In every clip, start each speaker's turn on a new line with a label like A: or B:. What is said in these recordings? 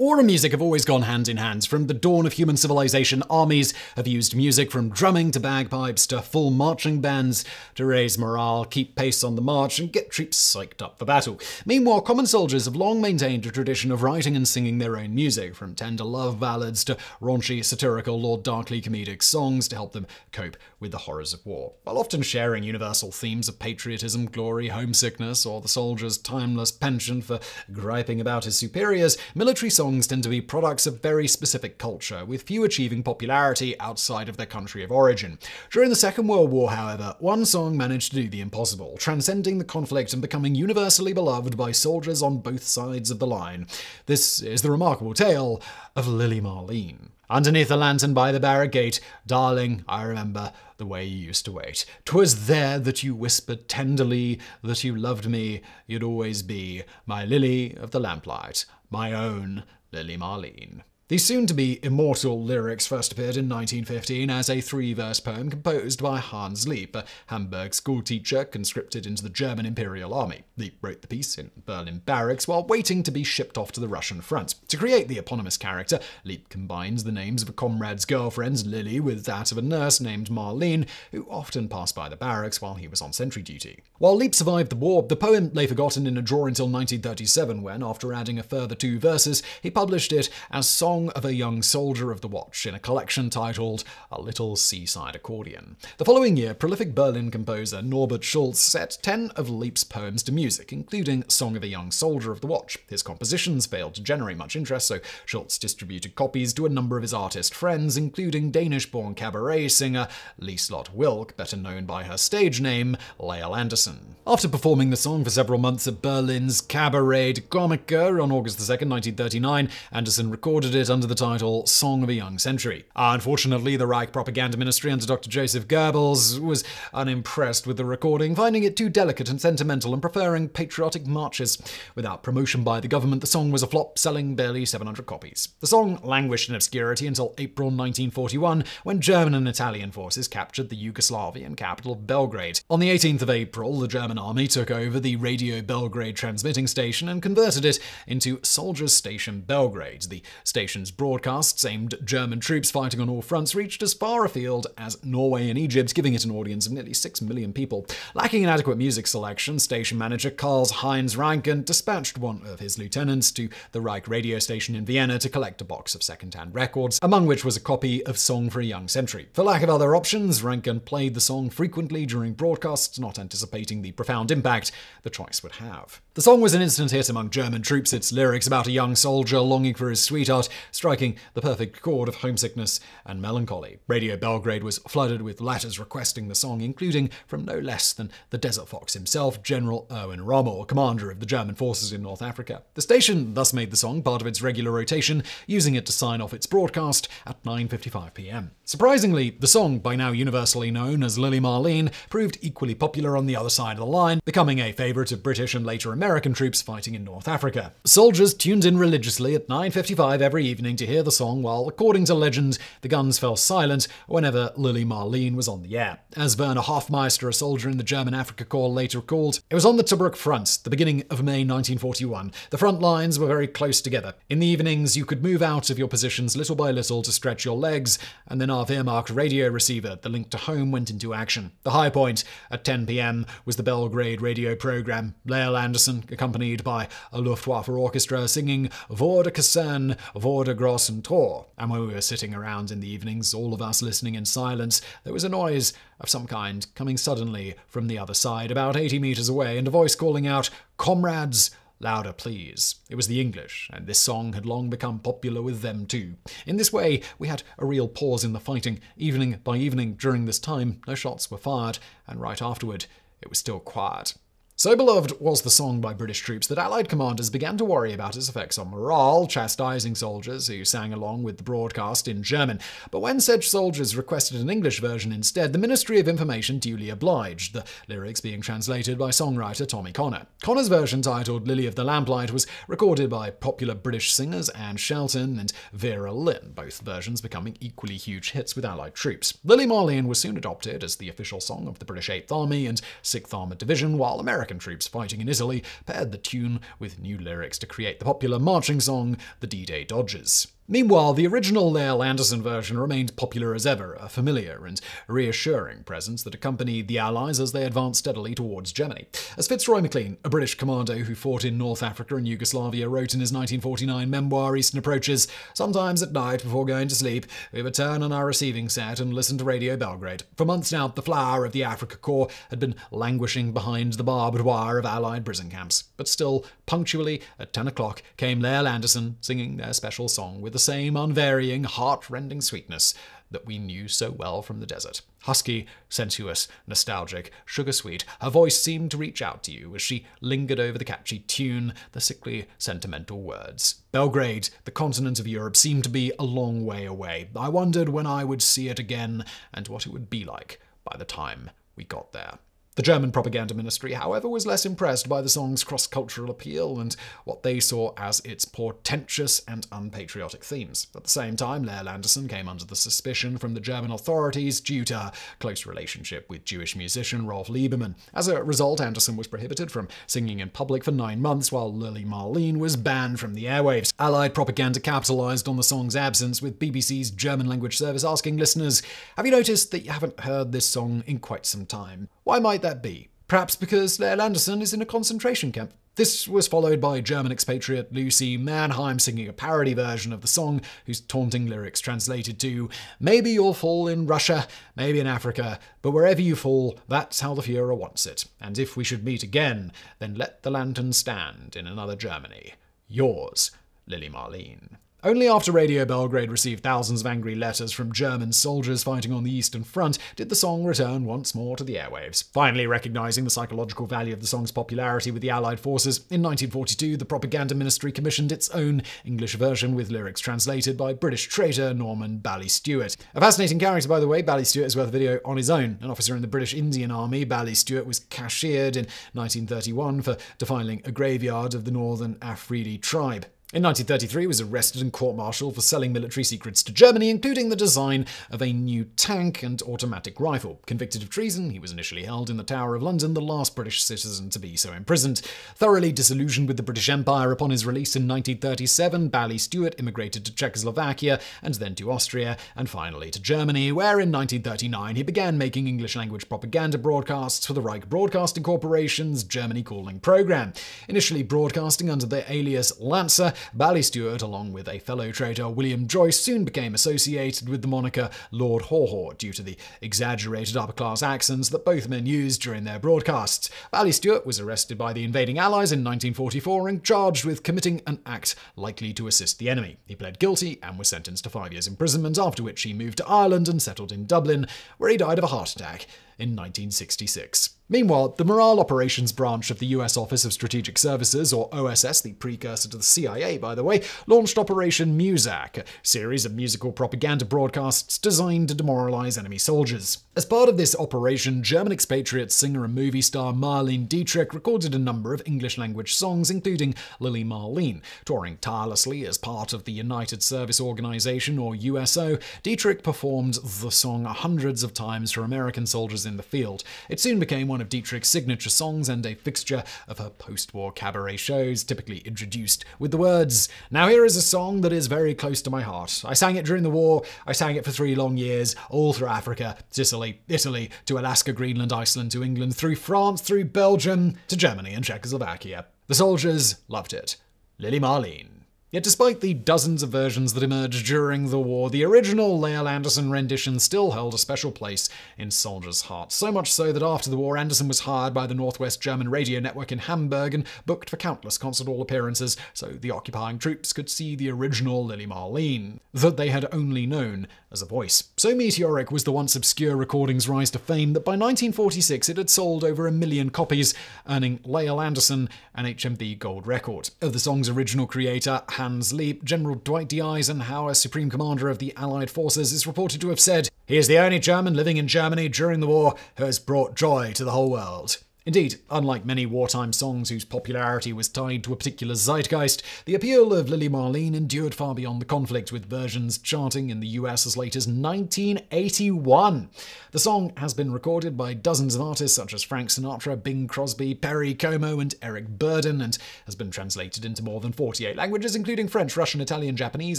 A: War and music have always gone hand in hand. From the dawn of human civilization, armies have used music from drumming to bagpipes to full marching bands to raise morale, keep pace on the march, and get troops psyched up for battle. Meanwhile, common soldiers have long maintained a tradition of writing and singing their own music, from tender love ballads to raunchy, satirical, or darkly comedic songs to help them cope with the horrors of war, while often sharing universal themes of patriotism, glory, homesickness, or the soldier's timeless penchant for griping about his superiors. Military songs songs tend to be products of very specific culture, with few achieving popularity outside of their country of origin. During the Second World War, however, one song managed to do the impossible, transcending the conflict and becoming universally beloved by soldiers on both sides of the line. This is the remarkable tale of Lily Marlene. Underneath the lantern by the barrack gate, darling, I remember the way you used to wait. 'Twas there that you whispered tenderly that you loved me, you'd always be my lily of the lamplight, my own Lily Marlene. These soon to be immortal lyrics first appeared in 1915 as a three verse poem composed by Hans Leip, a Hamburg schoolteacher conscripted into the German Imperial Army. Leip wrote the piece in Berlin barracks while waiting to be shipped off to the Russian front. To create the eponymous character, Leip combines the names of a comrade's girlfriend, Lily, with that of a nurse named Marlene, who often passed by the barracks while he was on sentry duty. While Leip survived the war, the poem lay forgotten in a drawer until 1937 when, after adding a further two verses, he published it as Song Song of a Young Soldier of the Watch in a collection titled A Little Seaside Accordion. The following year, prolific Berlin composer Norbert Schultze set 10 of Leip's poems to music, including Song of a Young Soldier of the Watch. His compositions failed to generate much interest, so Schultze distributed copies to a number of his artist friends, including Danish born cabaret singer Liselott Wilk, better known by her stage name, Lale Anderson. After performing the song for several months at Berlin's Cabaret de Comica on August 2, 1939, Anderson recorded it under the title Song of a Young Sentry. Uh, unfortunately, the Reich propaganda ministry under Dr. Joseph Goebbels was unimpressed with the recording, finding it too delicate and sentimental and preferring patriotic marches. Without promotion by the government, the song was a flop, selling barely 700 copies. The song languished in obscurity until April 1941, when German and Italian forces captured the Yugoslavian capital of Belgrade. On the 18th of April, the German army took over the Radio Belgrade transmitting station and converted it into Soldiers Station Belgrade. The station nation's broadcasts aimed at German troops fighting on all fronts reached as far afield as Norway and Egypt, giving it an audience of nearly 6 million people. Lacking an adequate music selection, station manager Karl Heinz Ranken dispatched one of his lieutenants to the Reich radio station in Vienna to collect a box of second-hand records, among which was a copy of Song for a Young Sentry. For lack of other options, Ranken played the song frequently during broadcasts, not anticipating the profound impact the choice would have. The song was an instant hit among German troops, its lyrics about a young soldier longing for his sweetheart striking the perfect chord of homesickness and melancholy. Radio Belgrade was flooded with letters requesting the song, including from no less than the Desert Fox himself, General Erwin Rommel, commander of the German forces in North Africa. The station thus made the song part of its regular rotation, using it to sign off its broadcast at 9:55 p.m. Surprisingly, the song, by now universally known as Lily Marlene, proved equally popular on the other side of the line, becoming a favorite of British and later American troops fighting in North Africa. Soldiers tuned in religiously at 9:55 every evening to hear the song while, according to legend, the guns fell silent whenever Lily Marlene was on the air. As Werner Hofmeister, a soldier in the German Africa Corps, later recalled, it was on the Tobruk front, the beginning of May 1941. The front lines were very close together. In the evenings, you could move out of your positions little by little to stretch your legs, and then our Wehrmacht radio receiver, the link to home, went into action. The high point at 10 p.m. was the Belgrade radio program. Lale Anderson, accompanied by a Luftwaffe orchestra, singing Vorder Kasern, De Gros and Tor, and when we were sitting around in the evenings, all of us listening in silence, there was a noise of some kind coming suddenly from the other side, about 80 meters away, and a voice calling out, Comrades! Louder, please. It was the English, and this song had long become popular with them too. In this way, we had a real pause in the fighting. Evening by evening during this time, no shots were fired, and right afterward, it was still quiet. So beloved was the song by British troops that Allied commanders began to worry about its effects on morale, chastising soldiers who sang along with the broadcast in German. But when said soldiers requested an English version instead, the Ministry of Information duly obliged, the lyrics being translated by songwriter Tommy Connor. Connor's version, titled Lily of the Lamplight, was recorded by popular British singers Anne Shelton and Vera Lynn, both versions becoming equally huge hits with Allied troops. Lily Marlene was soon adopted as the official song of the British 8th Army and 6th Armoured Division, while American American troops fighting in Italy, paired the tune with new lyrics to create the popular marching song, The D-Day Dodgers. Meanwhile, the original Lale Anderson version remained popular as ever, a familiar and reassuring presence that accompanied the Allies as they advanced steadily towards Germany. As Fitzroy MacLean, a British commando who fought in North Africa and Yugoslavia, wrote in his 1949 memoir Eastern Approaches, sometimes at night before going to sleep, we would turn on our receiving set and listen to Radio Belgrade. For months now, the flower of the Africa Corps had been languishing behind the barbed wire of Allied prison camps. But still, punctually at 10 o'clock, came Lale Anderson singing their special song with the same unvarying, heart-rending sweetness that we knew so well from the desert. Husky, sensuous, nostalgic, sugar sweet, her voice seemed to reach out to you as she lingered over the catchy tune, the sickly, sentimental words. Belgrade, the continent of Europe, seemed to be a long way away. I wondered when I would see it again and what it would be like by the time we got there. The German propaganda ministry, however, was less impressed by the song's cross cultural appeal and what they saw as its portentous and unpatriotic themes. At the same time, Lale Anderson came under the suspicion from the German authorities due to her close relationship with Jewish musician Rolf Liebermann. As a result, Anderson was prohibited from singing in public for nine months, while Lili Marleen was banned from the airwaves. Allied propaganda capitalized on the song's absence, with BBC's German language service asking listeners, Have you noticed that you haven't heard this song in quite some time? Why might that be? Perhaps because Lale Anderson is in a concentration camp. This was followed by German expatriate Lucy Mannheim singing a parody version of the song, whose taunting lyrics translated to Maybe you'll fall in Russia, maybe in Africa, but wherever you fall, that's how the Fuhrer wants it. And if we should meet again, then let the lantern stand in another Germany. Yours, Lily Marleen. Only after Radio Belgrade received thousands of angry letters from German soldiers fighting on the Eastern Front did the song return once more to the airwaves. Finally, recognizing the psychological value of the song's popularity with the Allied forces, in 1942 the Propaganda Ministry commissioned its own English version with lyrics translated by British traitor Norman Baillie-Stewart. A fascinating character, by the way, Baillie-Stewart is worth a video on his own. An officer in the British Indian Army, Baillie-Stewart was cashiered in 1931 for defiling a graveyard of the Northern Afridi tribe. In 1933, he was arrested and court-martialed for selling military secrets to Germany, including the design of a new tank and automatic rifle. Convicted of treason, he was initially held in the Tower of London, the last British citizen to be so imprisoned. Thoroughly disillusioned with the British Empire upon his release in 1937, Baillie-Stewart immigrated to Czechoslovakia and then to Austria and finally to Germany, where in 1939 he began making English-language propaganda broadcasts for the Reich Broadcasting Corporation's Germany Calling program. Initially broadcasting under the alias Lancer, Baillie-Stewart, along with a fellow traitor William Joyce, soon became associated with the moniker Lord Haw due to the exaggerated upper-class accents that both men used during their broadcasts. Baillie-Stewart was arrested by the invading Allies in 1944 and charged with committing an act likely to assist the enemy. He pled guilty and was sentenced to five years imprisonment, after which he moved to Ireland and settled in Dublin, where he died of a heart attack in 1966. Meanwhile, the Morale Operations Branch of the U.S. Office of Strategic Services, or OSS, the precursor to the CIA, by the way, launched Operation Muzak, a series of musical propaganda broadcasts designed to demoralize enemy soldiers. As part of this operation, German expatriate singer and movie star Marlene Dietrich recorded a number of English language songs, including Lili Marlene. Touring tirelessly as part of the United Service Organization, or USO, Dietrich performed the song hundreds of times for American soldiers in the field. It soon became one of Dietrich's signature songs and a fixture of her post war cabaret shows, typically introduced with the words, Now here is a song that is very close to my heart. I sang it during the war, I sang it for three long years, all through Africa, Sicily, Italy, to Alaska, Greenland, Iceland, to England, through France, through Belgium, to Germany and Czechoslovakia. The soldiers loved it. Lily Marleen. Yet despite the dozens of versions that emerged during the war, the original Lale Anderson rendition still held a special place in soldiers' hearts. So much so that after the war, Anderson was hired by the Northwest German radio network in Hamburg and booked for countless concert hall appearances so the occupying troops could see the original Lili Marleen, that they had only known as a voice. So meteoric was the once obscure recording's rise to fame that by 1946 it had sold over a million copies, earning Lale Anderson an HMV Gold record. Of the song's original creator, Hans General Dwight D. Eisenhower, Supreme Commander of the Allied Forces, is reported to have said, He is the only German living in Germany during the war who has brought joy to the whole world. Indeed, unlike many wartime songs whose popularity was tied to a particular zeitgeist, the appeal of Lily Marlene endured far beyond the conflict, with versions charting in the US as late as 1981. The song has been recorded by dozens of artists such as Frank Sinatra, Bing Crosby, Perry Como, and Eric Burdon, and has been translated into more than 48 languages, including French, Russian, Italian, Japanese,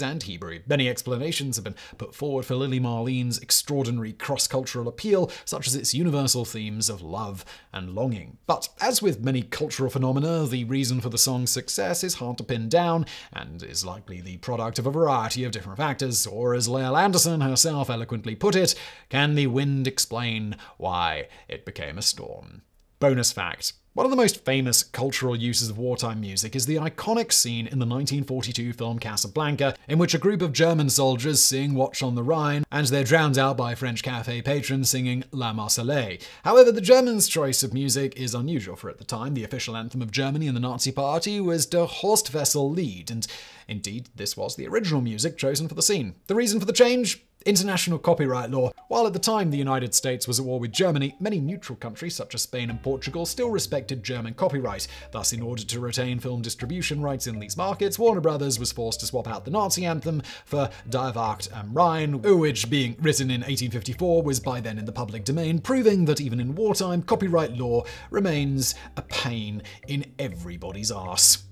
A: and Hebrew. Many explanations have been put forward for Lily Marlene's extraordinary cross cultural appeal, such as its universal themes of love and longing longing. But as with many cultural phenomena, the reason for the song's success is hard to pin down and is likely the product of a variety of different factors, or as Lale Anderson herself eloquently put it, can the wind explain why it became a storm? Bonus fact one of the most famous cultural uses of wartime music is the iconic scene in the 1942 film Casablanca, in which a group of German soldiers sing Watch on the Rhine, and they're drowned out by French cafe patrons singing La Marseillaise. However, the Germans' choice of music is unusual for at the time. The official anthem of Germany and the Nazi Party was Der Horst-Wessel Lied, and indeed, this was the original music chosen for the scene. The reason for the change? International copyright law. While at the time the United States was at war with Germany, many neutral countries such as Spain and Portugal still respected German copyright. Thus, in order to retain film distribution rights in these markets, Warner Brothers was forced to swap out the Nazi anthem for Die Wacht am Rhein, which, being written in 1854, was by then in the public domain, proving that even in wartime, copyright law remains a pain in everybody's arse.